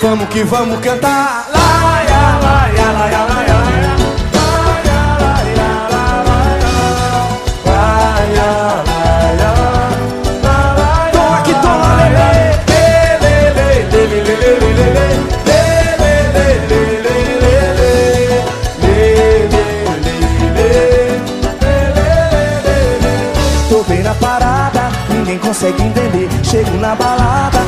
Vamos que vamos cantar. Laia, laia, laia, laia. Tô bem na parada, ninguém consegue entender. Chego na balada,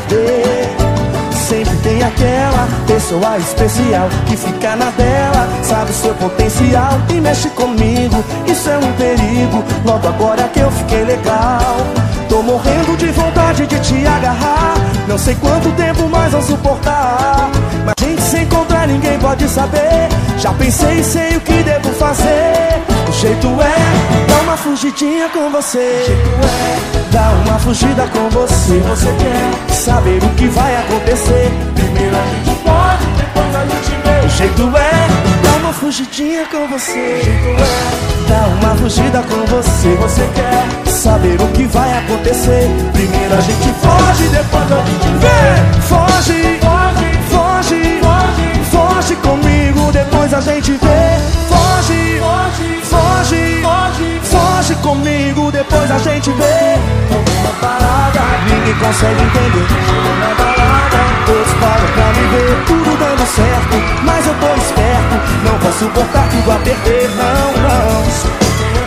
perder. Sempre tem aquela pessoa especial que fica na dela, sabe o seu potencial e mexe comigo. Isso é um perigo. Logo agora que eu fiquei legal, tô morrendo de vontade de te agarrar. Não sei quanto tempo mais vou suportar, mas gente se encontrar ninguém pode saber. Já pensei e sei o que devo fazer. O jeito fugidinha com você. O jeito é uma fugida com você. Você quer saber o que vai acontecer? Primeiro a gente pode, depois a gente vê. O jeito é dar uma fugidinha com você. O jeito é uma fugida com você. Você quer saber o que vai acontecer? Primeiro a gente foge, depois a gente vê. Foge, depois a gente vê. Uma parada, ninguém consegue entender. Chegou na balada, todos param pra me ver, tudo dando certo, mas eu tô esperto, não posso botar tudo a perder, não, não.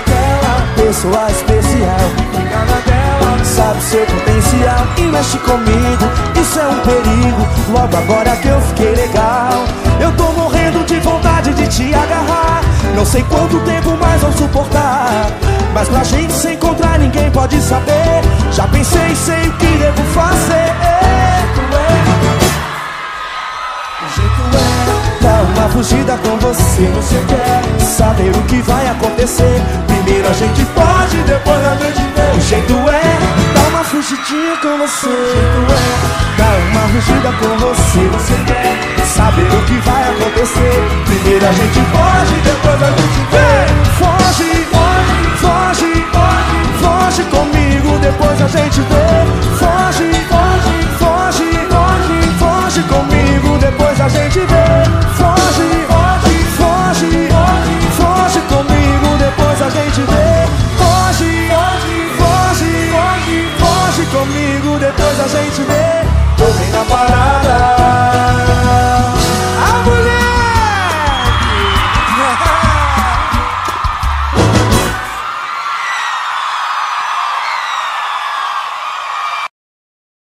Aquela pessoa especial, na dela, sabe seu potencial e mexe comigo, isso é um perigo. Logo agora que eu fiquei legal, eu tô morrendo de vontade de te agarrar. Não sei quanto tempo mais vou suportar. Mas pra gente se encontrar ninguém pode saber. Já pensei, sei o que devo fazer. O jeito é dar uma fugida com você. Você quer saber o que vai acontecer? Primeiro a gente pode, depois a gente vê. O jeito é dar uma fugidinha com você. O jeito é dar uma fugida com você. Você quer saber o que vai acontecer? Primeiro a gente pode, depois a gente vê. Comigo, depois a gente vê. Foge, foge, foge, foge, comigo, depois a gente vê. Foge, foge, foge, foge comigo, depois a gente vê.